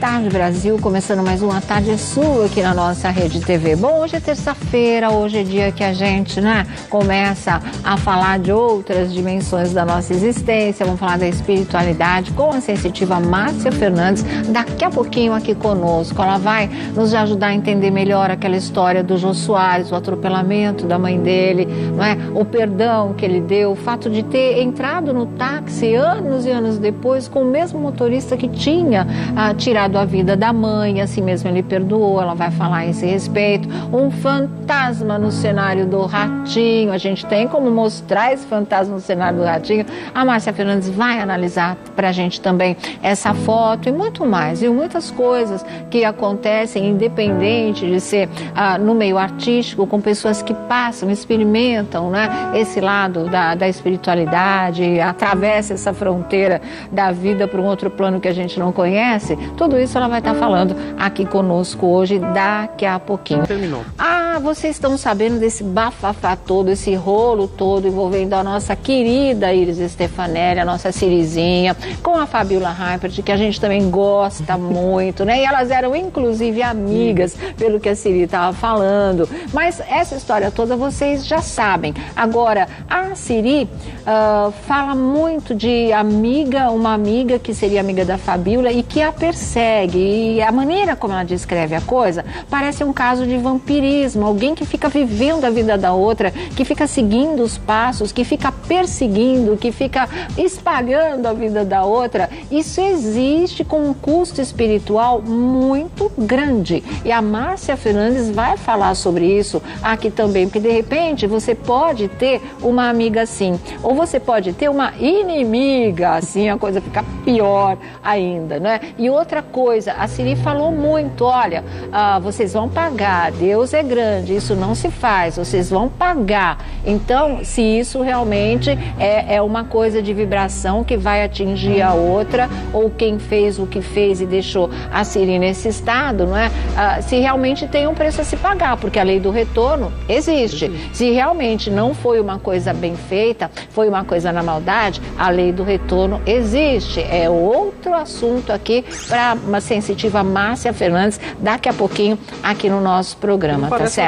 tarde, Brasil. Começando mais uma tarde sua aqui na nossa Rede TV. Bom, hoje é terça-feira, hoje é dia que a gente, né, começa a falar de outras dimensões da nossa existência. Vamos falar da espiritualidade com a sensitiva Márcia Fernandes daqui a pouquinho aqui conosco. Ela vai nos ajudar a entender melhor aquela história do Jô Soares, o atropelamento da mãe dele, não é? O perdão que ele deu, o fato de ter entrado no táxi anos e anos depois com o mesmo motorista que tinha ah, tirado a vida da mãe, assim mesmo ele perdoou, ela vai falar a esse respeito. Um fantasma no cenário do Ratinho, a gente tem como mostrar esse fantasma no cenário do Ratinho. A Márcia Fernandes vai analisar para a gente também essa foto e muito mais, e muitas coisas que acontecem, independente de ser ah, no meio artístico, com pessoas que passam, experimentam né, esse lado da, da espiritualidade, atravessa essa fronteira da vida para um outro plano que a gente não conhece. Tudo isso ela vai estar falando aqui conosco hoje, daqui a pouquinho. Terminou. Ah, vocês estão sabendo desse bafafá todo, esse rolo todo envolvendo a nossa querida Iris Stefanelli, a nossa Cirizinha, com a Fabiola Heipert, que a gente também gosta muito, né? E elas eram inclusive amigas, pelo que a Ciri estava falando. Mas essa história toda vocês já sabem. Agora, a Ciri uh, fala muito de amiga, uma amiga que seria amiga da Fabiola e que a persegue. E a maneira como ela descreve a coisa parece um caso de vampirismo. Alguém que fica vivendo a vida da outra, que fica seguindo os passos, que fica perseguindo, que fica espalhando a vida da outra. Isso existe com um custo espiritual muito grande. E a Márcia Fernandes vai falar sobre isso aqui também, porque de repente você pode ter uma amiga assim, ou você pode ter uma inimiga assim, a coisa fica pior ainda, né? E outra coisa, a Siri falou muito, olha, ah, vocês vão pagar, Deus é grande, isso não se faz, vocês vão pagar. Então, se isso realmente é, é uma coisa de vibração que vai atingir a outra, ou quem fez o que fez e deixou a Siri nesse estado, não é? Ah, se realmente tem um preço a se pagar, porque a lei do retorno existe. Se realmente não foi uma coisa bem feita, foi uma coisa na maldade, a lei do retorno existe. É outro assunto aqui para uma sensitiva Márcia Fernandes daqui a pouquinho aqui no nosso programa, tá certo?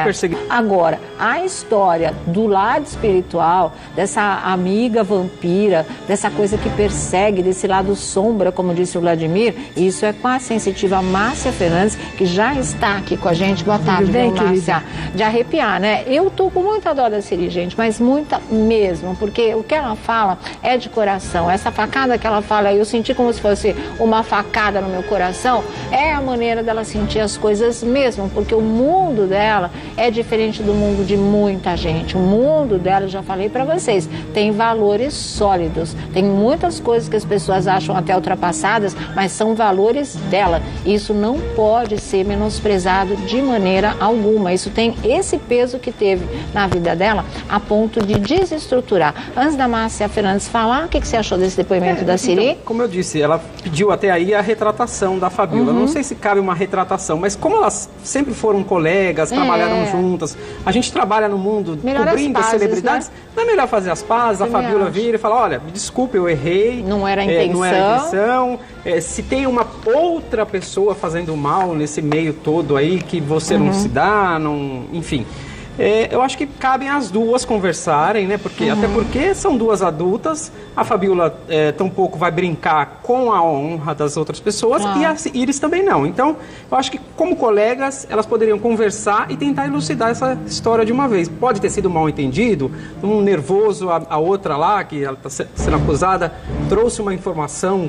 Agora, a história do lado espiritual, dessa amiga vampira, dessa coisa que persegue, desse lado sombra, como disse o Vladimir, isso é com a sensitiva Márcia Fernandes, que já está aqui com a gente. Boa tarde, bem, Márcia. De arrepiar, né? Eu tô com muita dó da Siri, gente, mas muita mesmo, porque o que ela fala é de coração. Essa facada que ela fala, eu senti como se fosse uma facada no meu coração, é a maneira dela sentir as coisas mesmo, porque o mundo dela é diferente do mundo de muita gente. O mundo dela, já falei para vocês, tem valores sólidos. Tem muitas coisas que as pessoas acham até ultrapassadas, mas são valores dela. Isso não pode ser menosprezado de maneira alguma. Isso tem esse peso que teve na vida dela a ponto de desestruturar. Antes da Márcia Fernandes falar, o que, que você achou desse depoimento É, da Siri? então, como eu disse, ela pediu até aí a retratação da Fabiola. Uhum. Não sei se cabe uma retratação, mas como elas sempre foram colegas, trabalharam É. juntas, a gente trabalha no mundo Melhor cobrindo as pazes, celebridades, né? não é melhor fazer as pazes, a Fabiola acho. vir e falar, olha, me desculpe, eu errei. Não era a é, não era a intenção. intenção. É, se tem uma outra pessoa fazendo mal nesse meio todo aí, que você Uhum. não se dá, não, enfim. É, eu acho que cabem as duas conversarem, né? Porque, Uhum. Até porque são duas adultas. A Fabiola é, tampouco vai brincar com a honra das outras pessoas Claro. e a Iris também não. Então, eu acho que como colegas, elas poderiam conversar e tentar elucidar essa história de uma vez. Pode ter sido mal entendido, um nervoso, a, a outra lá, que ela está sendo acusada, trouxe uma informação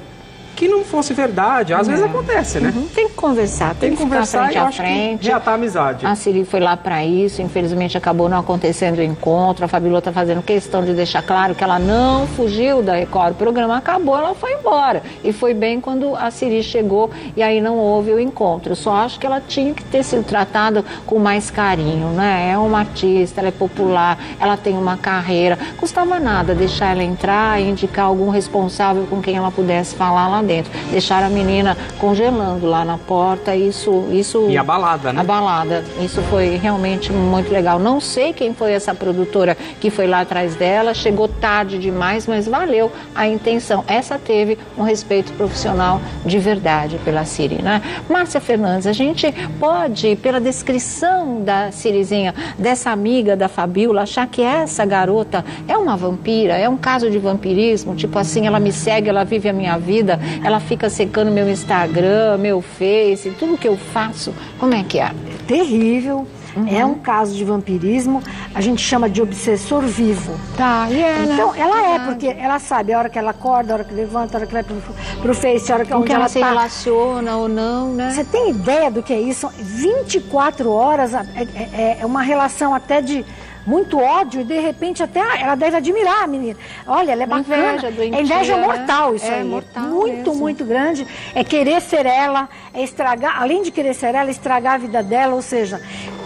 que não fosse verdade. Às vezes acontece, né? Uhum. Tem que conversar, tem, Tem que conversar frente e a frente. que reatar a amizade. A Siri foi lá para isso, infelizmente acabou não acontecendo o encontro. A Fabiola está fazendo questão de deixar claro que ela não fugiu da Record. O programa acabou, ela foi embora. E foi bem quando a Siri chegou e aí não houve o encontro. Eu só acho que ela tinha que ter sido tratada com mais carinho, né? É uma artista, ela é popular, ela tem uma carreira. Custava nada deixar ela entrar e indicar algum responsável com quem ela pudesse falar lá dentro. Deixaram a menina congelando lá na porta, isso... isso e abalada, né? Abalada. Isso foi realmente muito legal. Não sei quem foi essa produtora que foi lá atrás dela, chegou tarde demais, mas valeu a intenção. Essa teve um respeito profissional de verdade pela Siri, né? Márcia Fernandes, a gente pode, pela descrição da Sirizinha, dessa amiga da Fabiola, achar que essa garota é uma vampira, é um caso de vampirismo, tipo assim, ela me segue, ela vive a minha vida, ela fica secando meu Instagram, meu Face, tudo que eu faço. Como é que é? Terrível. Uhum. É um caso de vampirismo, a gente chama de obsessor vivo. Tá, e é, né? Então, ela é, porque ela sabe a hora que ela acorda, a hora que levanta, a hora que vai pro, pro Face, a hora que, onde que ela, ela se tá. relaciona ou não, né? Você tem ideia do que é isso? 24 horas, é, é, é uma relação até de muito ódio e de repente até ela deve admirar a menina. Olha, ela é bacana. Inveja doentia, é inveja né? mortal isso é aí. Mortal muito, mesmo. muito grande. É querer ser ela, é estragar, além de querer ser ela, estragar a vida dela, ou seja,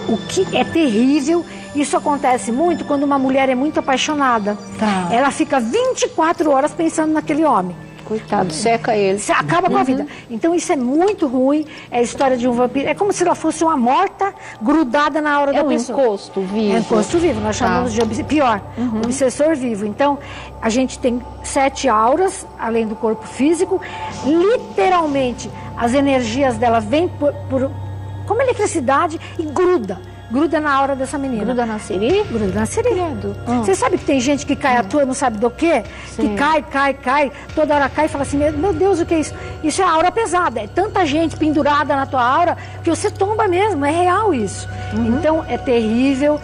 o que é terrível. Isso acontece muito quando uma mulher é muito apaixonada. Tá. Ela fica 24 horas pensando naquele homem. Coitado, seca ele. Você acaba com a vida. Então isso é muito ruim. É a história de um vampiro. É como se ela fosse uma morta grudada na hora É da um pessoa. encosto vivo. É encosto vivo. Nós Tá. chamamos de obs- pior, obsessor vivo. Então a gente tem sete auras além do corpo físico. Literalmente as energias dela vêm por, por como eletricidade e gruda. Gruda na aura dessa menina. Gruda na Siri? Gruda na Siri. Ah. Você sabe que tem gente que cai à toa, não sabe do quê? Sim. Que cai, cai, cai, toda hora cai e fala assim, meu Deus, o que é isso? Isso é aura pesada, é tanta gente pendurada na tua aura que você tomba mesmo, é real isso. Uhum. Então é terrível.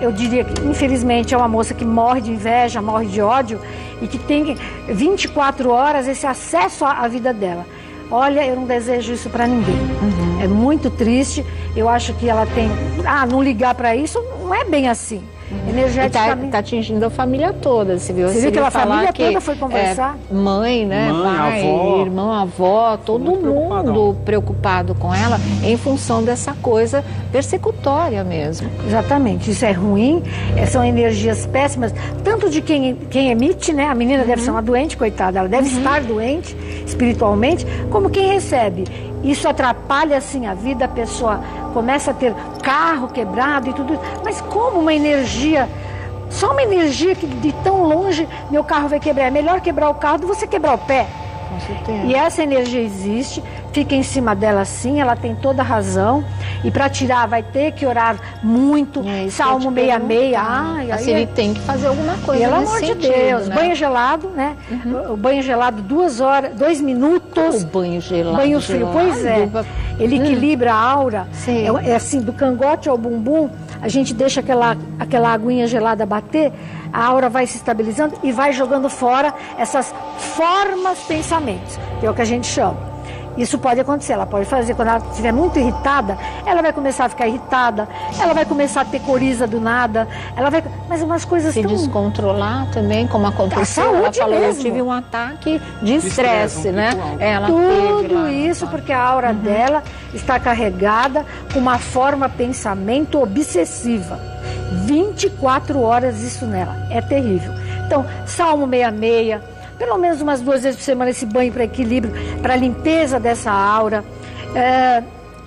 Eu diria que, infelizmente, é uma moça que morre de inveja, morre de ódio e que tem 24 horas esse acesso à vida dela. Olha, eu não desejo isso para ninguém. Uhum. É muito triste. Eu acho que ela tem. Ah, não ligar para isso não é bem assim. Energeticamente. tá atingindo a família toda, você viu? Você viu Siri que a falar família que, toda foi conversar? é, mãe, né? Mãe, pai, avó. irmão, avó, todo mundo preocupado com ela em função dessa coisa persecutória mesmo. Exatamente, isso é ruim, é, são energias péssimas, tanto de quem, quem emite, né? A menina deve ser uma doente, coitada, ela deve estar doente espiritualmente, como quem recebe. Isso atrapalha assim a vida, a pessoa começa a ter carro quebrado e tudo. Mas como uma energia, só uma energia que de tão longe meu carro vai quebrar. É melhor quebrar o carro do que você quebrar o pé. Com certeza. E essa energia existe, fica em cima dela sim, ela tem toda a razão. E para tirar vai ter que orar muito, É Salmo te 66. perguntar. Ai, a aí Siri é- tem que fazer alguma coisa pelo amor de sentido, Deus, né? banho gelado, né? O banho gelado duas horas, dois minutos. O banho gelado. banho frio, pois é. gelado. Ele equilibra a aura. Sim. É, é assim, do cangote ao bumbum, a gente deixa aquela, aquela aguinha gelada bater, a aura vai se estabilizando e vai jogando fora essas formas pensamentos, que é o que a gente chama. Isso pode acontecer, ela pode fazer quando ela estiver muito irritada, ela vai começar a ficar irritada, ela vai começar a ter coriza do nada, ela vai, mas umas coisas se tão descontrolar também, como aconteceu. Ela saúde falou, eu mesmo. tive um ataque de estresse, um né? Ela teve Tudo lá. isso porque a aura dela está carregada com uma forma pensamento obsessiva. 24 horas isso nela. É terrível. Então, Salmo 66, pelo menos umas duas vezes por semana esse banho para equilíbrio, para limpeza dessa aura. É,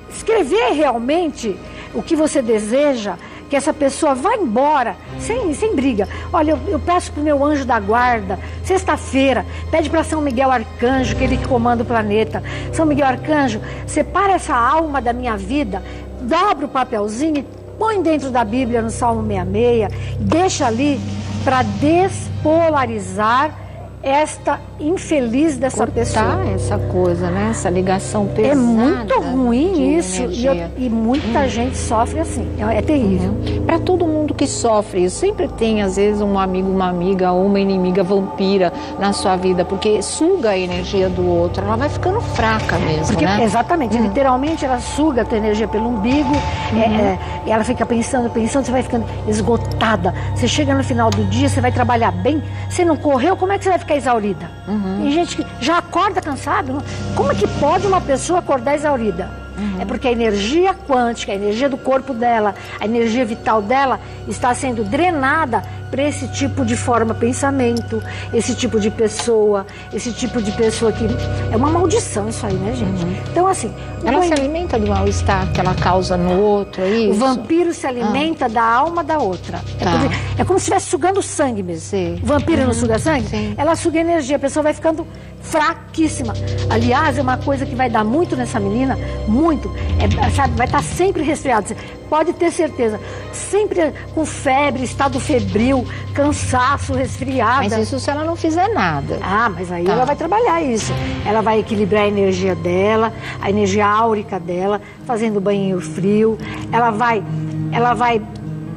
escrever realmente o que você deseja, que essa pessoa vá embora, sem, sem briga. Olha, eu, eu peço para o meu anjo da guarda, sexta-feira, pede para São Miguel Arcanjo, que ele que comanda o planeta. São Miguel Arcanjo, separa essa alma da minha vida, dobra o papelzinho e põe dentro da Bíblia no Salmo 66, deixa ali para despolarizar esta infeliz dessa pessoa. Cortar essa coisa, né? Essa ligação pesada. É muito ruim isso. E, eu- e muita gente sofre assim. É, é terrível. Para todo mundo que sofre sempre tem às vezes um amigo, uma amiga ou uma inimiga vampira na sua vida, porque suga a energia do outro, ela vai ficando fraca mesmo, Porque, né? Exatamente, literalmente ela suga a tua energia pelo umbigo, é, é, e ela fica pensando, pensando, você vai ficando esgotada. Você chega no final do dia, você vai trabalhar bem, você não correu, como é que você vai ficar exaurida? Tem gente que já acorda cansado. não? Como é que pode uma pessoa acordar exaurida? É porque a energia quântica, a energia do corpo dela, a energia vital dela está sendo drenada para esse tipo de forma pensamento, esse tipo de pessoa, esse tipo de pessoa que é uma maldição isso aí, né, gente? Uhum. Então assim, ela se alimenta do mal-estar que ela causa no outro, é isso? O vampiro se alimenta ah. da alma da outra. É tá. É, é, como se estivesse sugando sangue mesmo. Sim. O vampiro uhum. não suga sangue? Sim. Ela suga energia, a pessoa vai ficando fraquíssima. Aliás, é uma coisa que vai dar muito nessa menina, muito. É, sabe, vai estar sempre resfriada. Pode ter certeza. Sempre com febre, estado febril, cansaço, resfriada. Mas isso se ela não fizer nada. Ah, mas aí tá. ela vai trabalhar isso. Ela vai equilibrar a energia dela, a energia áurica dela, fazendo banho frio. Ela vai, ela vai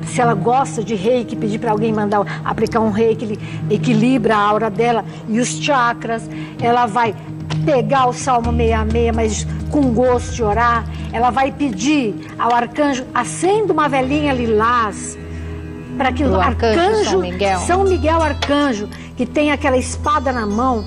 se ela gosta de reiki, pedir para alguém mandar aplicar um reiki, ele equilibra a aura dela e os chakras. Ela vai pegar o Salmo 66, mas com gosto de orar. Ela vai pedir ao arcanjo, acenda uma velhinha lilás para que o, o arcanjo, arcanjo São Miguel. São Miguel arcanjo, que tem aquela espada na mão,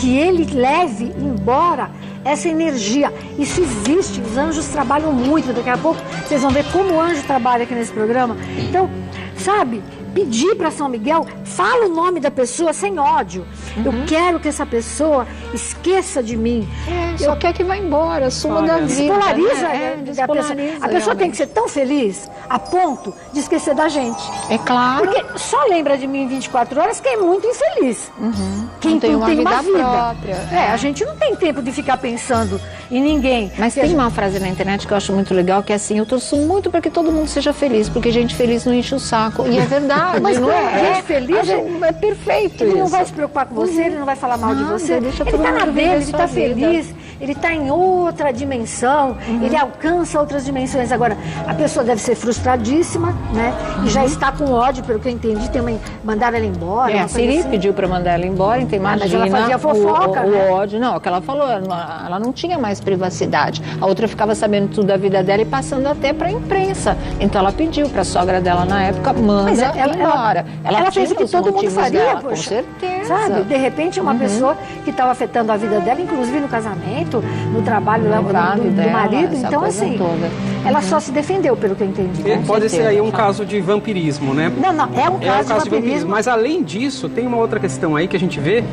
que ele leve embora essa energia. Isso existe, os anjos trabalham muito. Daqui a pouco vocês vão ver como o anjo trabalha aqui nesse programa. Então, sabe, pedir para São Miguel, fala o nome da pessoa sem ódio. Uhum. Eu quero que essa pessoa esqueça de mim. É, só quer que vá embora, suma da vida. Despolariza, né? é, despolariza a pessoa. A pessoa tem que ser tão feliz a ponto de esquecer da gente. É claro. Porque só lembra de mim 24 horas quem é muito infeliz. Uhum. Quem não tem, uma, tem vida uma vida própria. É. é, a gente não tem tempo de ficar pensando em ninguém. Mas tem uma frase na internet que eu acho muito legal, que é assim, eu torço muito para que todo mundo seja feliz, porque gente feliz não enche o saco. E é verdade, Mas, não é? Gente feliz gente, é perfeito Ele isso. não vai se preocupar com você, ele não vai falar mal de você. Deixa ele está na dele, ele está feliz, ele está em outra dimensão, uhum. ele alcança outras dimensões. Agora, a pessoa deve ser frustradíssima, né? Uhum. E já uhum. está com ódio, pelo que eu entendi, tem uma, mandaram ela embora. É, a Siri assim. pediu para mandar ela embora, então imagina. Mas ela fazia fofoca, o, o, né? o ódio. Não, o que ela falou, ela não tinha mais privacidade. A outra ficava sabendo tudo da vida dela e passando até para a imprensa. Então ela pediu para a sogra dela na época, manda Mas ela, embora. Ela, ela fez o que todo mundo faria, dela, poxa. Com certeza. Sabe? De repente, uma uhum. pessoa que estava afetando a vida dela, inclusive no casamento, no trabalho lá, do, do, do, marido. Então, assim, toda. ela uhum. só se defendeu, pelo que eu entendi. Né? Pode certeza, ser aí um caso de vampirismo, né? Não, não, é um caso, é um caso de, vampirismo. de vampirismo. Mas além disso, tem uma outra questão aí que a gente vê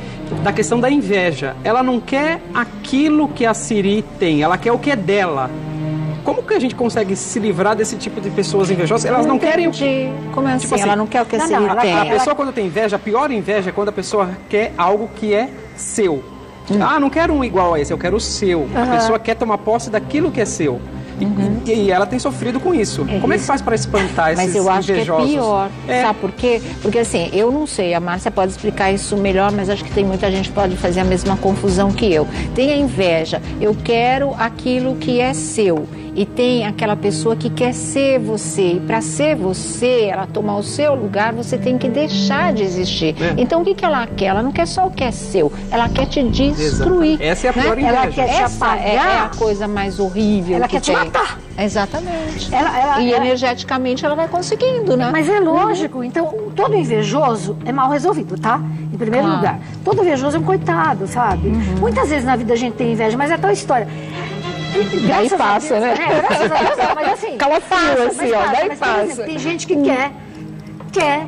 da questão da inveja. Ela não quer aquilo que a Siri tem, ela quer o que é dela. Como que a gente consegue se livrar desse tipo de pessoas invejosas? Elas não, não querem. Como é assim? Tipo assim? Ela não quer o que a Siri não, tem. A pessoa, quando tem inveja, a pior inveja é quando a pessoa quer algo que é seu. Hum. Ah, não quero um igual a esse, eu quero o seu. Uhum. A pessoa quer tomar posse daquilo que é seu. Uhum. E, e, ela tem sofrido com isso. É Como isso. é que faz para espantar esses Mas eu acho invejosos? que é pior. É. Sabe por quê? Porque assim, eu não sei, a Márcia pode explicar isso melhor, mas acho que tem muita gente que pode fazer a mesma confusão que eu. Tem a inveja. Eu quero aquilo que é seu e tem aquela pessoa que quer ser você. E para ser você, ela tomar o seu lugar, você tem que deixar de existir. É. Então o que, que ela quer? Ela não quer só o que é seu, ela quer te destruir. Exato. Essa é a pior né? inveja. Ela quer te Essa apagar. É, é a coisa mais horrível. Ela que quer tem. te matar. Exatamente. Ela, ela, e ela... energeticamente ela vai conseguindo, né? Mas é lógico. Uhum. Então, todo invejoso é mal resolvido, tá? Em primeiro claro. lugar. Todo invejoso é um coitado, sabe? Uhum. Muitas vezes na vida a gente tem inveja, mas é tal história. Daí passa, né? É, graças a Deus, não, mas assim. Calafrio, assim, ó, daí mas, passa. Exemplo, tem gente que hum. quer, quer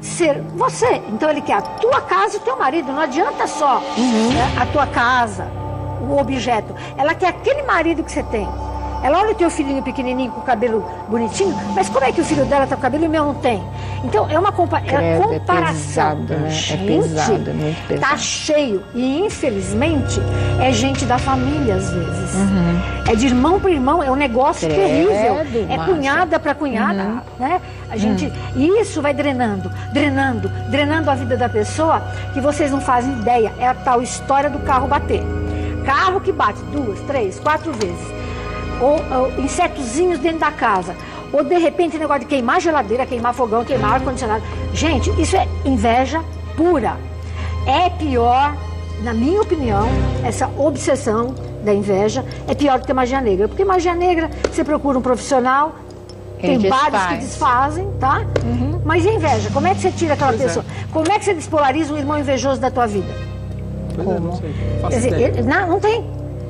ser você. Então ele quer a tua casa e o teu marido. Não adianta só uhum. né, a tua casa, o objeto. Ela quer aquele marido que você tem. Ela olha o teu filhinho pequenininho com o cabelo bonitinho, mas como é que o filho dela tá com o cabelo e o meu não tem? Então é uma compa é comparação. É pesado, né? Gente, é pesado, é muito pesado. Tá cheio. E infelizmente é gente da família às vezes. Uhum. É de irmão para irmão, é um negócio Credo, terrível. É cunhada para cunhada, uhum. né? A gente, uhum. E isso vai drenando, drenando, drenando a vida da pessoa que vocês não fazem ideia. É a tal história do carro bater. Carro que bate duas, três, quatro vezes ou, ou insetozinhos dentro da casa, ou de repente negócio de queimar geladeira, queimar fogão, queimar ar-condicionado. Gente, isso é inveja pura. É pior, na minha opinião, essa obsessão da inveja é pior do que magia negra. Porque magia negra, você procura um profissional, tem vários que desfazem, tá? Uhum. Mas e inveja? Como é que você tira aquela pois é. pessoa? É. Como é que você despolariza um irmão invejoso da tua vida? Pois Como? É, não, sei. Quer dizer, ele, não, não tem.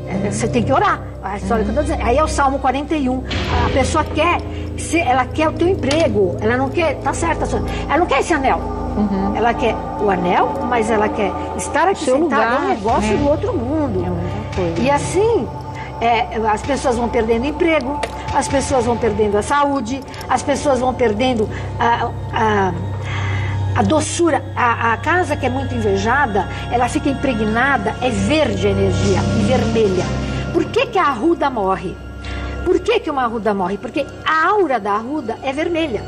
É, você tem que orar. A história que eu tô dizendo. Aí é o Salmo 41. A pessoa quer, ser, ela quer o teu emprego. Ela não quer, tá certa, ela não quer esse anel. Uhum. Ela quer o anel, mas ela quer estar aqui Seu lugar, um negócio né? do outro mundo. É coisa. E assim, é, as pessoas vão perdendo emprego, as pessoas vão perdendo a saúde, as pessoas vão perdendo a, a, a doçura. A, a casa que é muito invejada, ela fica impregnada, é verde a energia e vermelha. Por que, que a arruda morre? Por que, que uma arruda morre? Porque a aura da arruda é vermelha.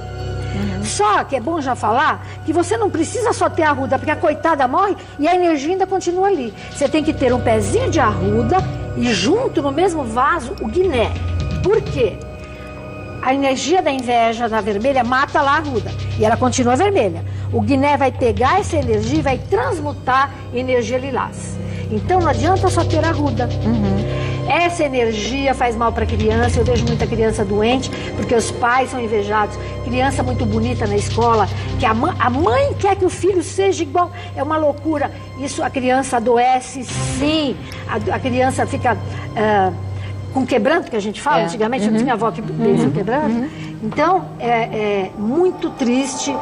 Só que é bom já falar que você não precisa só ter arruda, porque a coitada morre e a energia ainda continua ali. Você tem que ter um pezinho de arruda e junto no mesmo vaso o guiné. Por quê? A energia da inveja da vermelha mata lá a arruda e ela continua vermelha. O guiné vai pegar essa energia e vai transmutar em energia lilás. Então não adianta só ter arruda. Essa energia faz mal para a criança. Eu vejo muita criança doente porque os pais são invejados. Criança muito bonita na escola, que a, mãe, a mãe quer que o filho seja igual. É uma loucura. Isso a criança adoece, sim. A, a criança fica ah, com quebranto, que a gente fala. É. Antigamente eu tinha avó que fez o quebranto. Então é, é muito triste.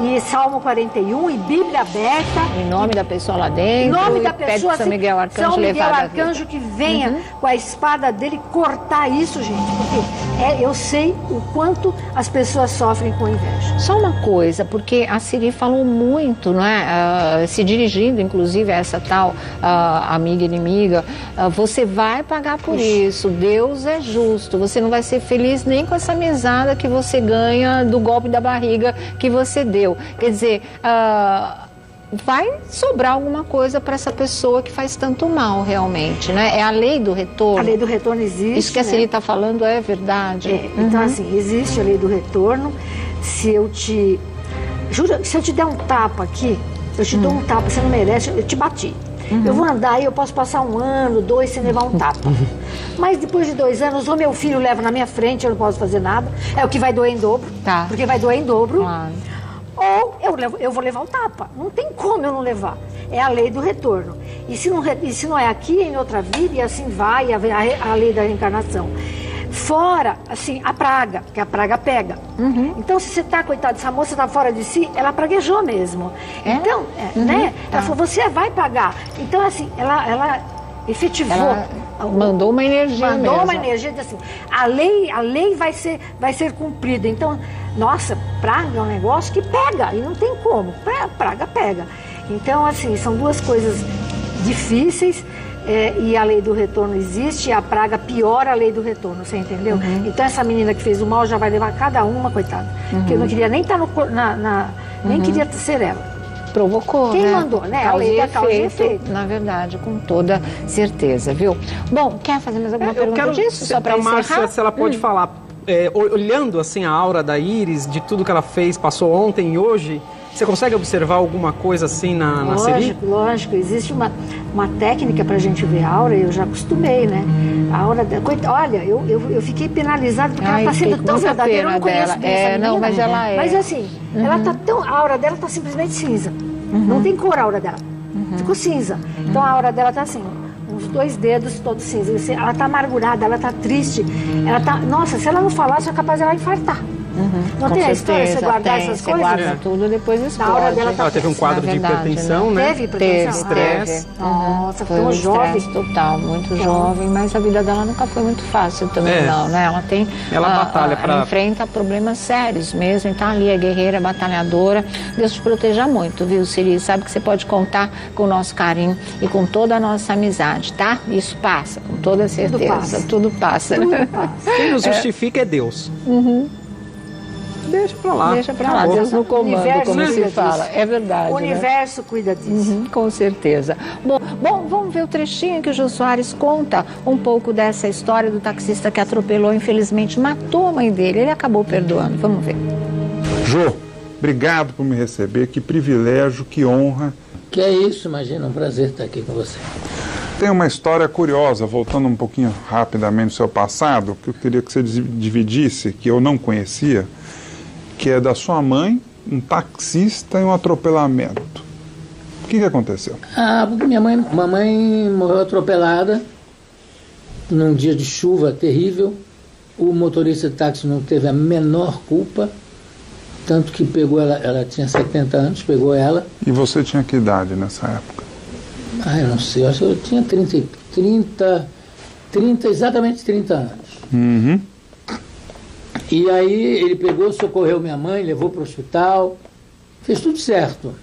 E Salmo 41 e Bíblia aberta. Em nome da pessoa lá Em dentro. nome da pessoa, São assim, Miguel Arcanjo São Miguel. Arcanjo que venha com a espada dele cortar isso, gente. Porque é, eu sei o quanto as pessoas sofrem com inveja. Só uma coisa, porque a Siri falou muito, não é? Ah, se dirigindo, inclusive, a essa tal ah, amiga inimiga, ah, você vai pagar por isso. Deus é justo. Você não vai ser feliz nem com essa mesada que você ganha do golpe da barriga que você deu. Quer dizer, ah, vai sobrar alguma coisa para essa pessoa que faz tanto mal, realmente, né? É a lei do retorno. A lei do retorno existe. Isso que a né? Siri está falando é verdade. É, então, assim, existe a lei do retorno. Se eu te. Jura, se eu te der um tapa aqui, eu te dou um tapa, você não merece, eu te bati. Eu vou andar e eu posso passar um ano, dois sem levar um tapa. Mas depois de dois anos, ou meu filho leva na minha frente, eu não posso fazer nada. É o que vai doer em dobro. Tá. Porque vai doer em dobro. Claro. Ou eu, levo- eu vou levar o tapa. Não tem como eu não levar. É a lei do retorno. E se não, e se não é aqui, é em outra vida, e assim vai, a, a- a lei da reencarnação. Fora, assim, a praga, que a praga pega. Uhum. Então, se você tá, coitada, essa moça tá fora de si, ela praguejou mesmo. É? Então, é, né? Ela falou, você vai pagar. Então, assim, ela, ela efetivou. Ela mandou uma energia Mandou mesmo. uma energia de assim, a lei, a lei vai ser, vai ser cumprida. Então, nossa, praga é um negócio que pega e não tem como. Pra- Praga pega. Então, assim, são duas coisas difíceis. é, e a lei do retorno existe, e a praga piora a lei do retorno, você entendeu? Uhum. Então essa menina que fez o mal já vai levar cada uma, coitada. Que eu não queria nem estar no cor- na, na- nem queria ser ela. Provocou, Quem né? mandou, né? A Causa lei e da causa e efeito, efeito. na verdade, com toda certeza, viu? Bom, quer fazer mais alguma É, eu pergunta quero disso? Só para a Márcia, encerrar? se ela pode Hum. falar, é, ol- olhando assim a aura da Iris, de tudo que ela fez, passou ontem e hoje, você consegue observar alguma coisa assim na, na Siri? Lógico, lógico. Existe uma, uma técnica para a gente ver a aura, eu já acostumei, né? A aura da. Olha, eu, eu, eu fiquei penalizada porque Ai, ela está sendo tão verdadeira. Eu não conheço dela. bem É, essa não, menina. mas ela é. Mas assim, ela tá tão. A aura dela tá simplesmente cinza. Não tem cor a aura dela. Ficou cinza. Então a aura dela tá assim. Uns dois dedos todos cinza. Ela tá amargurada, ela tá triste. Ela tá. Nossa, se ela não falasse, é capaz dela infartar. Não Com tem a história de você certeza, guardar tem. essas Você coisas? guarda É. tudo, depois explode. hora dela tá Ela teve um quadro Na de verdade, hipertensão, né? Teve Teve, hipertensão? Estresse. teve. Nossa, Foi tão um jovem. estresse total, muito jovem, mas a vida dela nunca foi muito fácil também, É. não, né? Ela tem. Ela a- batalha a- pra- Ela enfrenta problemas sérios mesmo, então ali é guerreira, é batalhadora. Deus te proteja muito, viu, Siri? Sabe que você pode contar com o nosso carinho e com toda a nossa amizade, tá? Isso passa, com toda certeza. passa. Tudo passa. Tudo passa. Quem nos justifica é, Deus. Deixa pra lá. Deixa pra lá. Deus no comando, universo como se fala. É verdade. O né? universo cuida disso. Uhum, com certeza. Bom, bom, vamos ver o trechinho que o Jô Soares conta um pouco dessa história do taxista que atropelou, infelizmente matou a mãe dele. Ele acabou perdoando. Vamos ver. Jô, obrigado por me receber. Que privilégio, que honra. Que é isso, imagina, um prazer estar aqui com você. Tem uma história curiosa, voltando um pouquinho rapidamente no seu passado, que eu queria que você dis- dividisse, que eu não conhecia, que é da sua mãe, um taxista e um atropelamento. O que, que aconteceu? Ah, porque minha mãe, mamãe morreu atropelada num dia de chuva terrível. O motorista de táxi não teve a menor culpa, tanto que pegou ela, ela tinha 70 anos, pegou ela. E você tinha que idade nessa época? Ah, eu não sei, eu acho que eu tinha 30, 30, 30 exatamente 30 anos. Uhum. E aí ele pegou, socorreu minha mãe, levou para o hospital, fez tudo certo.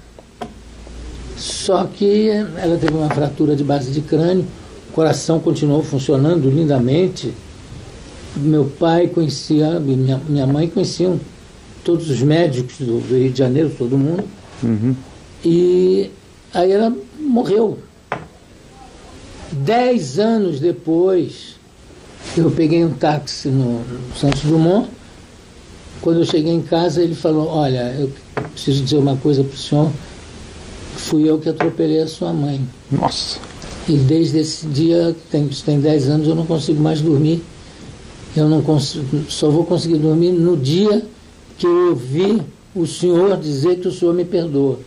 Só que ela teve uma fratura de base de crânio, o coração continuou funcionando lindamente. Meu pai conhecia, minha, minha mãe conheciam todos os médicos do, do Rio de Janeiro, todo mundo. Uhum. E aí ela morreu. Dez anos depois, eu peguei um táxi no, Santos Dumont. Quando eu cheguei em casa, ele falou: Olha, eu preciso dizer uma coisa para o senhor. Fui eu que atropelei a sua mãe. Nossa. E desde esse dia, tem, tem 10 anos, eu não consigo mais dormir. Eu não consigo, só vou conseguir dormir no dia que eu ouvi o senhor dizer que o senhor me perdoa.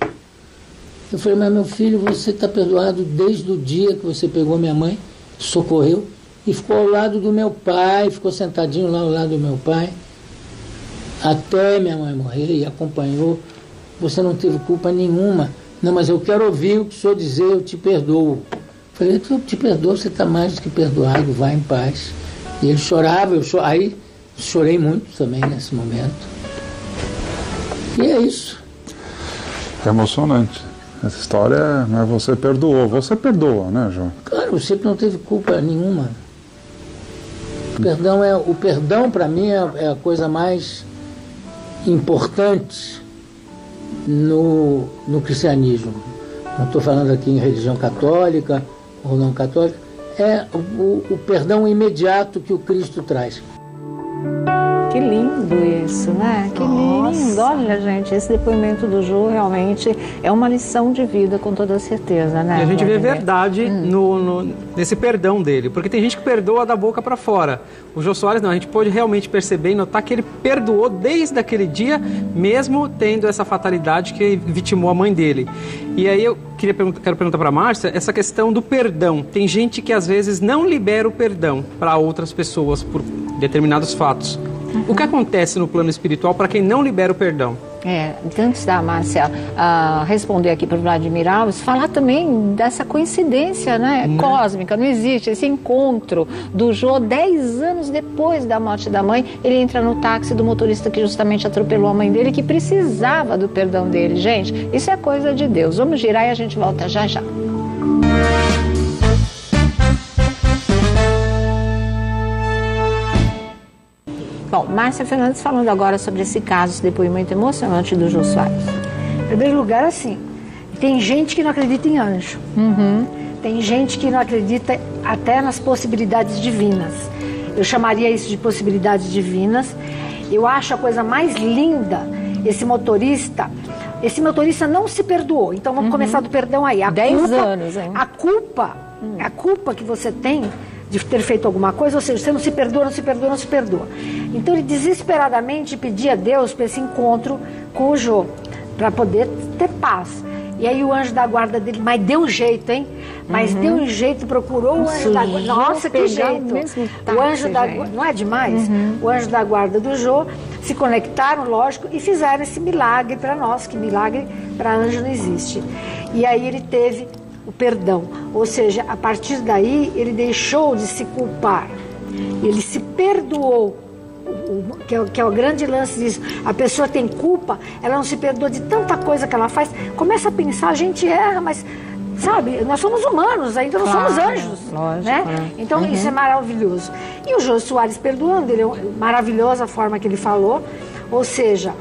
Eu falei, mas meu filho, você está perdoado desde o dia que você pegou minha mãe, socorreu, e ficou ao lado do meu pai, ficou sentadinho lá ao lado do meu pai, até minha mãe morrer e acompanhou. Você não teve culpa nenhuma. Não, mas eu quero ouvir o que o senhor dizer, eu te perdoo. Falei, eu te perdoo, você está mais do que perdoado, vai em paz. E ele chorava, eu cho... aí chorei muito também nesse momento. E é isso. É emocionante. Essa história, mas você perdoou. Você perdoa, né, João? Claro, você não teve culpa nenhuma. O perdão é o perdão para mim é, é a coisa mais importante no, no cristianismo. Não estou falando aqui em religião católica ou não católica. É o, o perdão imediato que o Cristo traz. Que lindo isso, né? Que Nossa. lindo. Olha, gente, esse depoimento do Ju realmente é uma lição de vida, com toda certeza, né? E a gente vê Vladimir? verdade no, no- nesse perdão dele, porque tem gente que perdoa da boca para fora. O Jô Soares não, a gente pode realmente perceber e notar que ele perdoou desde aquele dia, mesmo tendo essa fatalidade que vitimou a mãe dele. E aí eu queria perguntar, quero perguntar para Márcia essa questão do perdão. Tem gente que às vezes não libera o perdão para outras pessoas por determinados fatos. O que acontece no plano espiritual para quem não libera o perdão? É, antes da Márcia ah, responder aqui para o Vladimir Alves, falar também dessa coincidência né, cósmica, não existe esse encontro do Jô 10 anos depois da morte da mãe, ele entra no táxi do motorista que justamente atropelou a mãe dele, que precisava do perdão dele. Gente, isso é coisa de Deus. Vamos girar e a gente volta já já. Bom, Márcia Fernandes falando agora sobre esse caso, esse depoimento emocionante do Jô Soares. Em primeiro lugar, assim, tem gente que não acredita em anjo. Tem gente que não acredita até nas possibilidades divinas. Eu chamaria isso de possibilidades divinas. Eu acho a coisa mais linda esse motorista. Esse motorista não se perdoou. Então vamos começar do perdão aí. A Dez culpa, anos, hein? A culpa, a culpa que você tem de ter feito alguma coisa, ou seja, você não se perdoa, não se perdoa, não se perdoa. Então ele desesperadamente pedia a Deus para esse encontro com o Jô, para poder ter paz. E aí o anjo da guarda dele, mas deu um jeito, hein? Mas deu um jeito, procurou o anjo da guarda. Nossa, que jeito! o anjo da guarda, não é demais? O anjo da guarda do Jô se conectaram, lógico, e fizeram esse milagre para nós, que milagre para anjo não existe. E aí ele teve o perdão, ou seja, a partir daí ele deixou de se culpar, ele se perdoou. Que é, o- que é o grande lance disso. A pessoa tem culpa, ela não se perdoa de tanta coisa que ela faz. Começa a pensar, a gente erra, mas sabe, nós somos humanos, ainda não somos Claro, anjos. lógico, né? né? Então isso é maravilhoso. E o Jô Soares perdoando, ele é maravilhosa a forma que ele falou. Ou seja,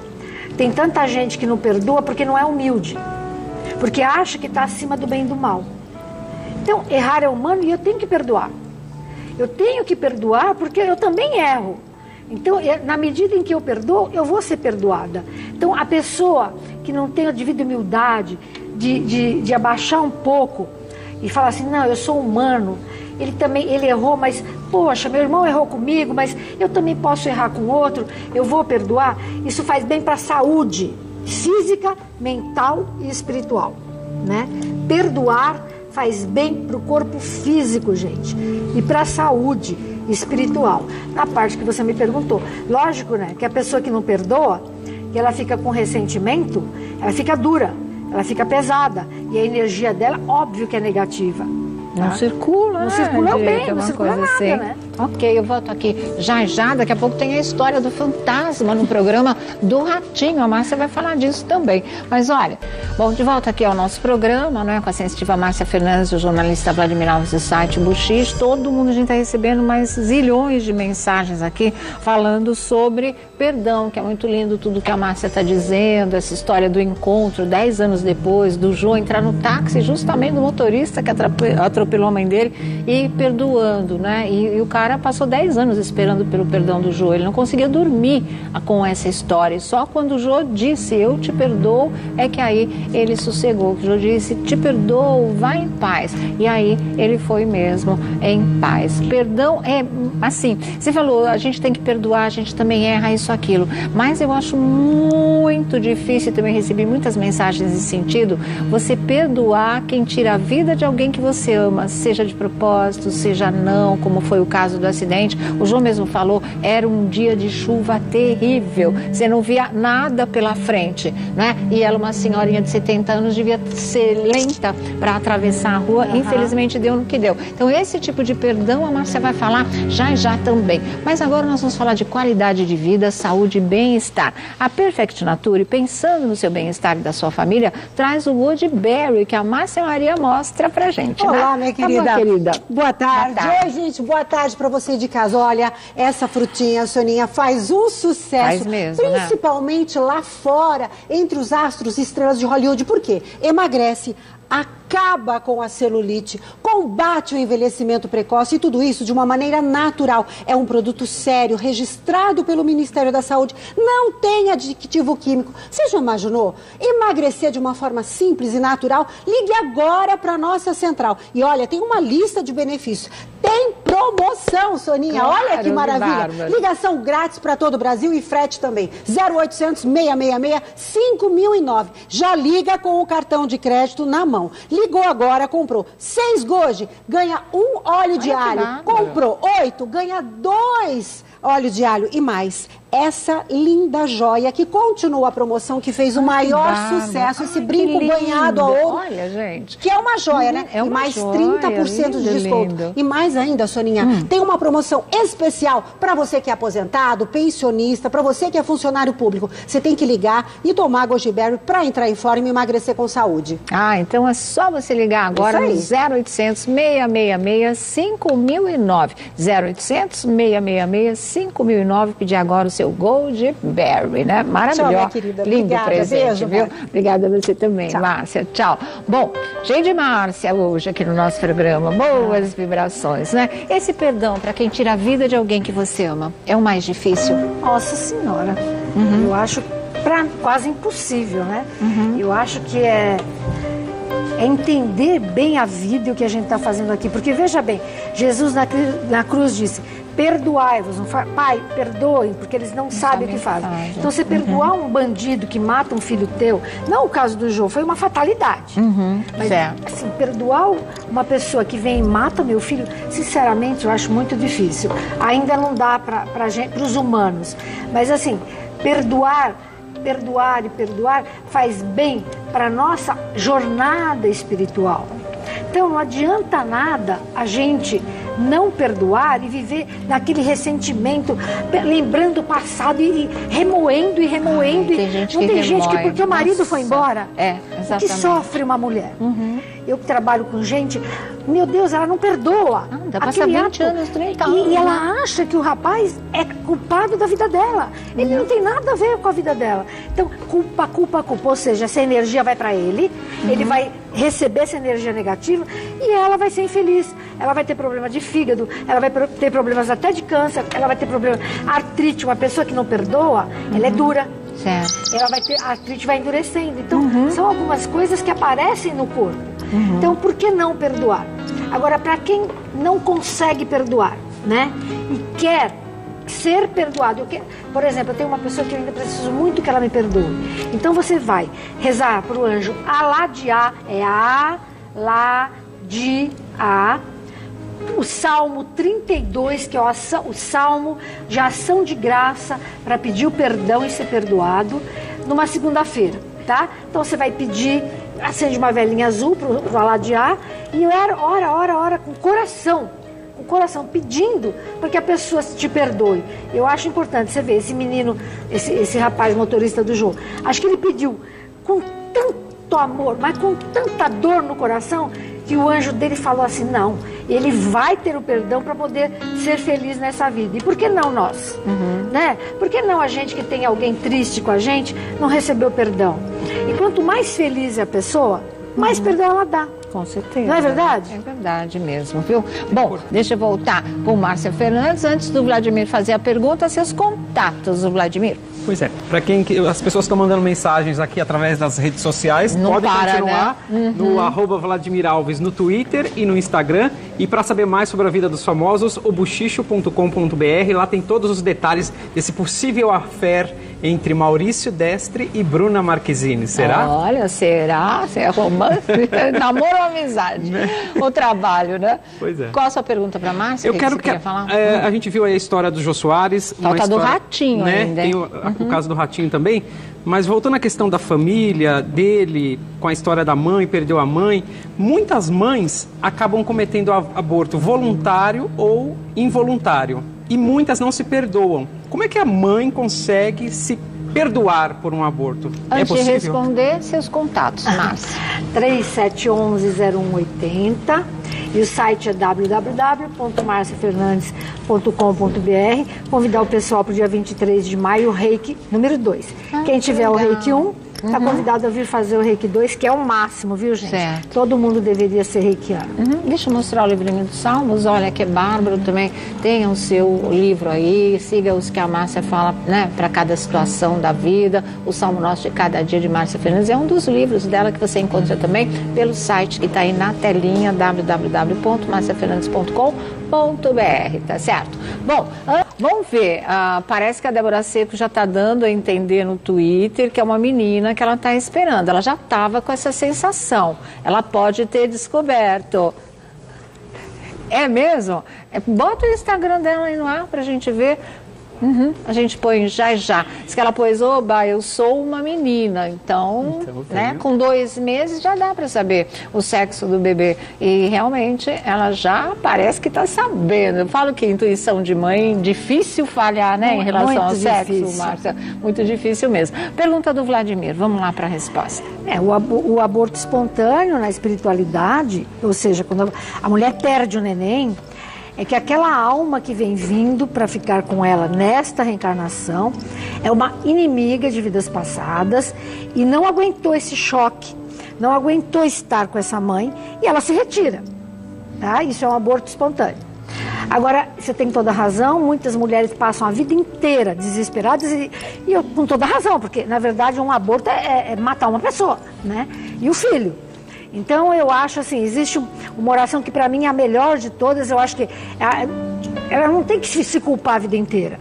tem tanta gente que não perdoa porque não é humilde, porque acha que está acima do bem e do mal. Então, errar é humano e eu tenho que perdoar. Eu tenho que perdoar porque eu também erro. Então, é- na medida em que eu perdoo, eu vou ser perdoada. Então, a pessoa que não tem a devida humildade de, de, de abaixar um pouco e falar assim, não, eu sou humano, ele também, ele errou, mas, poxa, meu irmão errou comigo, mas eu também posso errar com outro, eu vou perdoar. Isso faz bem para a saúde física, mental e espiritual, né? Perdoar faz bem para o corpo físico, gente, e para a saúde espiritual. Na parte que você me perguntou, lógico, né, que a pessoa que não perdoa, que ela fica com ressentimento, ela fica dura, ela fica pesada e a energia dela, óbvio que é negativa. Não tá? circula, Não né? circula bem, é não circula nada, assim. né? Ok, eu volto aqui já já. Daqui a pouco tem a história do fantasma no programa do Ratinho. A Márcia vai falar disso também. Mas olha, bom, de volta aqui ao nosso programa, né, com a sensitiva Márcia Fernandes, o jornalista Vladimir Alves do site Buxix. Todo mundo, a gente está recebendo mais zilhões de mensagens aqui falando sobre perdão, que é muito lindo tudo que a Márcia está dizendo, essa história do encontro, dez anos depois, do João entrar no táxi justamente do motorista que atropelou a mãe dele e perdoando, né? E, e o cara passou 10 anos esperando pelo perdão do Jô. Ele não conseguia dormir com essa história. Só quando o Jô disse, eu te perdoo, é que aí ele sossegou. O Jô disse, te perdoo, vai em paz. E aí ele foi mesmo em paz. Perdão é assim, você falou, a gente tem que perdoar, a gente também erra isso, aquilo. Mas eu acho muito difícil, também recebi muitas mensagens nesse sentido, você perdoar quem tira a vida de alguém que você ama, seja de propósito, seja não, como foi o caso do acidente. O João mesmo falou, era um dia de chuva terrível, você não via nada pela frente, né? E ela, uma senhorinha de 70 anos, devia ser lenta para atravessar a rua, infelizmente deu no que deu. Então, esse tipo de perdão a Márcia vai falar já já também. Mas agora nós vamos falar de qualidade de vida, saúde e bem-estar. A Perfect Nature, pensando no seu bem-estar e da sua família, traz o Woodberry, que a Márcia Maria mostra pra gente. né? Olá, minha Tá bom, querida. querida. Boa tarde. Boa tarde. Oi, gente, boa tarde pra você de casa. Olha, essa frutinha, Soninha, faz um sucesso. Faz mesmo, né? Principalmente lá fora, entre os astros e estrelas de Hollywood. Por quê? Emagrece, acaba com a celulite, combate o envelhecimento precoce e tudo isso de uma maneira natural. É um produto sério, registrado pelo Ministério da Saúde, não tem aditivo químico. Você já imaginou? Emagrecer de uma forma simples e natural? Ligue agora para nossa central. E olha, tem uma lista de benefícios. Tem promoção, Soninha. Claro, olha que maravilha. Ligação grátis para todo o Brasil e frete também. 0800 666 5009. Já liga com o cartão de crédito na mão. Ligou agora, comprou seis goji, ganha um óleo de que alho. Comprou oito, ganha dois óleo de alho e mais. Essa linda joia que continua a promoção que fez o maior sucesso, esse Ai, brinco que lindo. banhado a ouro. Olha, gente. Que é uma joia, né? É uma e mais joia, 30% de lindo, desconto. lindo. Hum. E mais ainda, Soninha, tem uma promoção especial para você que é aposentado, pensionista, para você que é funcionário público. Você tem que ligar e tomar Gojiberry para entrar em forma e emagrecer com saúde. Ah, então é só você ligar agora no Isso 0800 666 5009. 0800 666 5009. Pedir agora o seu Goldberry, né? Maravilhoso. minha querida. Lindo Obrigada. presente, Beijo, viu? Márcia. Obrigada a você também, Tchau. Márcia. Tchau. Bom, cheio de Márcia hoje aqui no nosso programa. Boas vibrações, né? Esse perdão para quem tira a vida de alguém que você ama é o mais difícil? Nossa Senhora, eu acho pra, quase impossível, né? Eu acho que é, é entender bem a vida e o que a gente está fazendo aqui. Porque veja bem, Jesus na, na cruz disse: Perdoai-vos, não Pai, perdoem, porque eles não, sabem o que fazem. fazem. Então, você perdoar um bandido que mata um filho teu, não o caso do João, foi uma fatalidade. Mas, certo. assim, perdoar uma pessoa que vem e mata meu filho, sinceramente, eu acho muito difícil. Ainda não dá para os humanos. Mas, assim, perdoar, perdoar e perdoar faz bem para nossa jornada espiritual. Então, não adianta nada a gente não perdoar e viver naquele ressentimento, lembrando o passado e, e remoendo e remoendo. Ai, e- tem gente não que tem gente que porque o marido Nossa. foi embora, É, o que sofre uma mulher. Eu que trabalho com gente, meu Deus, ela não perdoa. Aquele passar 20 ato. anos, 30 E, anos, e ela acha que o rapaz é culpado da vida dela. Ele não tem nada a ver com a vida dela. Então, culpa, culpa, culpa. Ou seja, essa energia vai para ele, ele vai receber essa energia negativa e ela vai ser infeliz. Ela vai ter problema de fígado, ela vai ter problemas até de câncer, ela vai ter problema artrite. Uma pessoa que não perdoa, ela é dura Certo. ela vai ter, a artrite vai endurecendo. Então, são algumas coisas que aparecem no corpo. Então, por que não perdoar? Agora, para quem não consegue perdoar, né? E quer ser perdoado, eu quero, por exemplo, eu tenho uma pessoa que eu ainda preciso muito que ela me perdoe. Então, você vai rezar para o anjo Aladiá, é A, Lá, de a o Salmo 32, que é o, Salmo de ação de graça para pedir o perdão e ser perdoado, numa segunda-feira, tá? Então você vai pedir, acende uma velhinha azul para o lado de A e ora, ora, ora, ora com coração, com coração pedindo para que a pessoa te perdoe. Eu acho importante você ver esse menino, esse, esse rapaz motorista do João. Acho que ele pediu com tanto amor, mas com tanta dor no coração que o anjo dele falou assim: não, ele vai ter o perdão para poder ser feliz nessa vida. E por que não nós? Uhum. Né? Por que não a gente que tem alguém triste com a gente não recebeu perdão? E quanto mais feliz é a pessoa, mais uhum. perdão ela dá. Com certeza. Não é verdade? É verdade mesmo, viu? Bom, deixa eu voltar com o Márcia Fernandes. Antes do Vladimir fazer a pergunta, seus contatos, Vladimir. Pois é, para quem as pessoas estão mandando mensagens aqui através das redes sociais, Não podem para, continuar né? uhum. no arroba Vladimir Alves no Twitter e no Instagram. E para saber mais sobre a vida dos famosos, o buchicho.com.br, lá tem todos os detalhes desse possível affair entre Maurício Destre e Bruna Marquezine, será? Olha, será? Se é romance? Namoro ou amizade? Né? O trabalho, né? Pois é. Qual a sua pergunta para Márcia? Eu que quero que, que falar? É, a gente viu aí a história do Jô Soares. Falta história, do Ratinho né? ainda. Tem o, uhum. o caso do Ratinho também. Mas voltando à questão da família, dele, com a história da mãe, perdeu a mãe, muitas mães acabam cometendo aborto voluntário ou involuntário. E muitas não se perdoam. Como é que a mãe consegue se perdoar por um aborto? Antes é possível? de responder, seus contatos, Márcia. 3711-0180 e o site é www.marciafernandes.com.br. Convidar o pessoal para o dia 23 de maio, o reiki número 2. Ah, Quem tiver legal. o reiki 1, Está uhum. convidado a vir fazer o Reiki 2, que é o máximo, viu, gente? Certo. Todo mundo deveria ser reikiano. Uhum. Deixa eu mostrar o livrinho dos Salmos. Olha que bárbaro também. Tenha o seu livro aí, siga os que a Márcia fala, né, para cada situação da vida. O Salmo Nosso de Cada Dia de Márcia Fernandes é um dos livros dela que você encontra também pelo site que está aí na telinha www.marciafernandes.com www.débora.br, tá certo? Bom, vamos ver. Ah, parece que a Débora Seco já está dando a entender no Twitter que é uma menina que ela está esperando. Ela já estava com essa sensação. Ela pode ter descoberto. É mesmo? É, bota o Instagram dela aí no ar para a gente ver. Uhum. A gente põe já já. Diz que ela pôs, oba, eu sou uma menina. Então, então né, com dois meses já dá para saber o sexo do bebê. E realmente ela já parece que está sabendo. Eu falo que intuição de mãe, difícil falhar, né, em relação ao sexo, Márcia. Muito difícil mesmo. Pergunta do Vladimir, vamos lá para a resposta. É, o, o aborto espontâneo na espiritualidade, ou seja, quando a mulher perde o neném, é que aquela alma que vem vindo para ficar com ela nesta reencarnação é uma inimiga de vidas passadas e não aguentou esse choque, não aguentou estar com essa mãe e ela se retira. Tá? Isso é um aborto espontâneo. Agora, você tem toda razão, muitas mulheres passam a vida inteira desesperadas e, e eu, com toda razão, porque na verdade um aborto é, é matar uma pessoa, né? E o filho. Então eu acho assim, existe uma oração que para mim é a melhor de todas, eu acho que ela não tem que se culpar a vida inteira.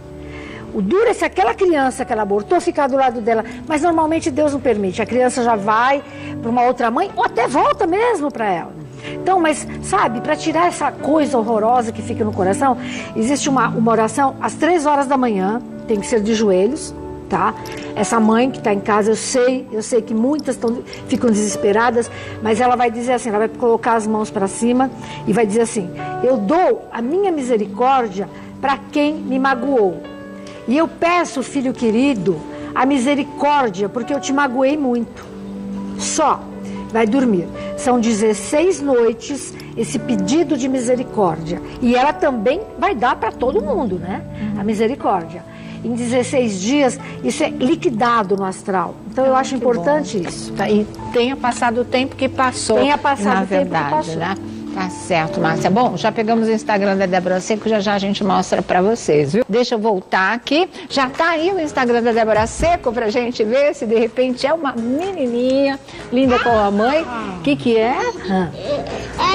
O duro é se aquela criança que ela abortou ficar do lado dela, mas normalmente Deus não permite. A criança já vai para uma outra mãe ou até volta mesmo para ela. Então, mas sabe, para tirar essa coisa horrorosa que fica no coração, existe uma, uma oração às três horas da manhã, tem que ser de joelhos, tá? Essa mãe que está em casa, eu sei, eu sei que muitas tão, ficam desesperadas, mas ela vai dizer assim, ela vai colocar as mãos para cima e vai dizer assim: eu dou a minha misericórdia para quem me magoou. E eu peço, filho querido, a misericórdia, porque eu te magoei muito. Só vai dormir. São 16 noites esse pedido de misericórdia. E ela também vai dar para todo mundo, né? A misericórdia em 16 dias, isso é liquidado no astral. Então eu ah, acho importante bom. isso. Tá, e tenha passado o tempo que passou. Tenha passado na o tempo verdade, que passou. Né? Tá certo, Márcia. Bom, já pegamos o Instagram da Débora Seco, já já a gente mostra para vocês, viu? Deixa eu voltar aqui. Já tá aí o Instagram da Débora Seco pra gente ver se de repente é uma menininha linda com a mãe. O que que é?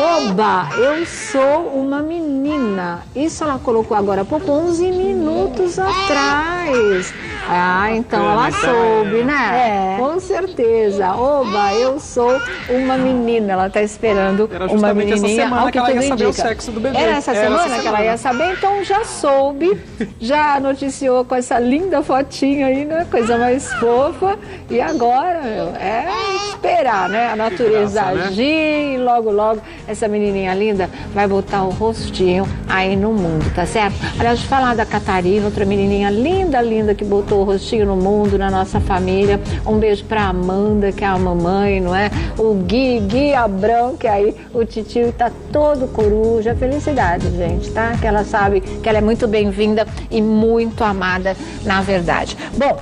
Oba, eu sou uma menina. Isso ela colocou agora há pouco, 11 minutos atrás. Ah, então ela então soube, né? É. Com certeza. Oba, eu sou uma menina. Ela está esperando Era uma justamente essa menininha. semana ao que ela ia saber o sexo do bebê. Era essa Era semana essa que ela semana. ia saber, então já soube, já noticiou com essa linda fotinha aí, né? Coisa mais fofa. E agora, meu, é esperar, né? A natureza graça, né? agir e logo, logo essa menininha linda vai botar o rostinho aí no mundo, tá certo? Aliás, de falar da Catarina, outra menininha linda, linda que botou o rostinho no mundo, na nossa família. Um beijo pra Amanda, que é a mamãe, não é? O Gui, Gui Abrão, que aí o titio tá todo coruja. Felicidade, gente, tá? Que ela sabe que ela é muito bem-vinda e muito amada, na verdade. Bom,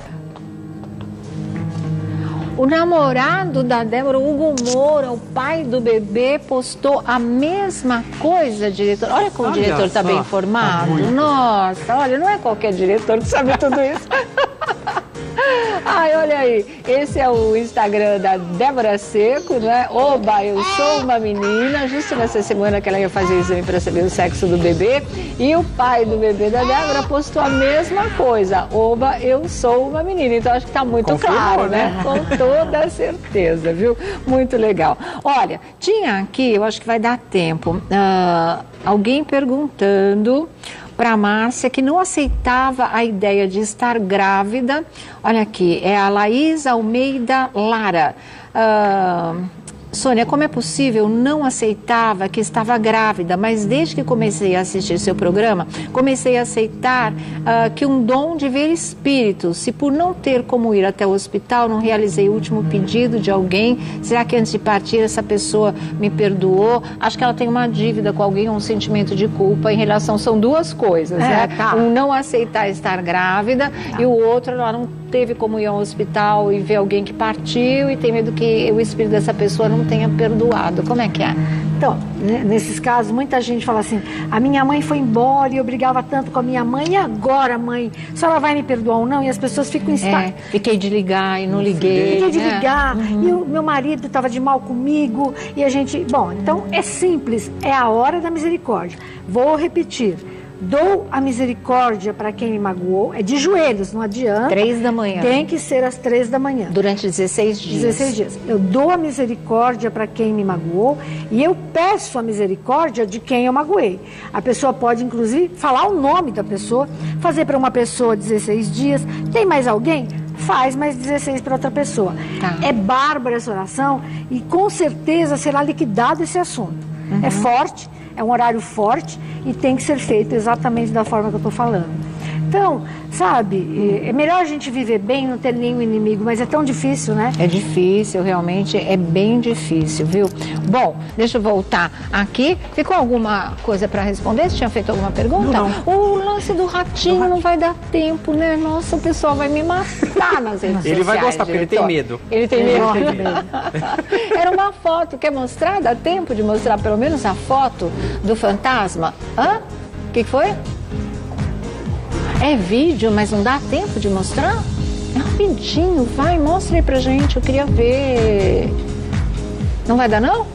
o namorado da Débora, o Hugo Moura, o pai do bebê, postou a mesma coisa, diretor. Olha como o Olha diretor está bem tá informado. Nossa, olha, não é qualquer diretor que sabe tudo isso. Ai, olha aí, esse é o Instagram da Débora Seco, né? Oba, eu sou uma menina, justo nessa semana que ela ia fazer o exame para saber o sexo do bebê. E o pai do bebê da Débora postou a mesma coisa. Oba, eu sou uma menina. Então acho que tá muito Confirmou, claro, né? né? Com toda certeza, viu? Muito legal. Olha, tinha aqui, eu acho que vai dar tempo, ah, alguém perguntando para Márcia que não aceitava a ideia de estar grávida. Olha aqui, é a Laís Almeida Lara. Ah, Sônia, como é possível? Não aceitava que estava grávida, mas desde que comecei a assistir seu programa, comecei a aceitar ah, que um dom de ver espíritos. Se por não ter como ir até o hospital, não realizei o último pedido de alguém, será que antes de partir essa pessoa me perdoou? Acho que ela tem uma dívida com alguém, um sentimento de culpa em relação. São duas coisas, É, né? tá. Um não aceitar estar grávida e o outro ela não teve como ir ao hospital e ver alguém que partiu e tem medo que o espírito dessa pessoa não tenha perdoado. Como é que é? Então, né, nesses casos, muita gente fala assim: a minha mãe foi embora e eu brigava tanto com a minha mãe, e agora, mãe? Se ela vai me perdoar ou não? E as pessoas ficam em É, fiquei de ligar e não liguei. Fiquei de né? ligar, e o meu marido estava de mal comigo, e a gente. Bom, então é simples, é a hora da misericórdia. Vou repetir. Dou a misericórdia para quem me magoou, é de joelhos, não adianta. Três da manhã. Tem que ser às três da manhã. Durante 16 dias. 16 dias. Eu dou a misericórdia para quem me magoou e eu peço a misericórdia de quem eu magoei. A pessoa pode, inclusive, falar o nome da pessoa, fazer para uma pessoa 16 dias. Tem mais alguém? Faz mais 16 para outra pessoa. Tá. É bárbara essa oração e com certeza será liquidado esse assunto. É forte, é um horário forte e tem que ser feito exatamente da forma que eu estou falando. Então, sabe, é melhor a gente viver bem, não ter nenhum inimigo, mas é tão difícil, né? É difícil, realmente é bem difícil, viu? Bom, deixa eu voltar aqui. Ficou alguma coisa para responder? Você tinha feito alguma pergunta? O lance do ratinho não vai dar tempo, né? Nossa, o pessoal vai me matar nas redes Ele sociais. vai gostar, porque ele tem medo. Ele tem Ele medo. morre tem de medo. Era uma foto. Quer mostrar? Dá tempo de mostrar pelo menos a foto do fantasma? Hã? O que que foi? É vídeo, mas não dá tempo de mostrar? É rapidinho, vai, mostra aí pra gente, eu queria ver. Não vai dar não?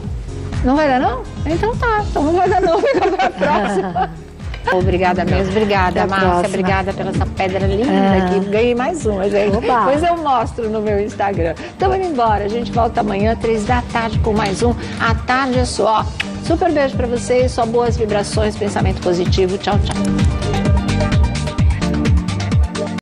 Não vai dar não? Então tá, então não vai dar não, fica pra próxima. Obrigada mesmo, obrigada, Até Márcia. próxima. Obrigada pela essa pedra linda É. aqui. Ganhei mais uma, gente. Oba. Depois eu mostro no meu Instagram. Então indo embora. A gente volta amanhã, três da tarde, com mais um. A tarde é só. Super beijo pra vocês, só boas vibrações, pensamento positivo. Tchau, tchau.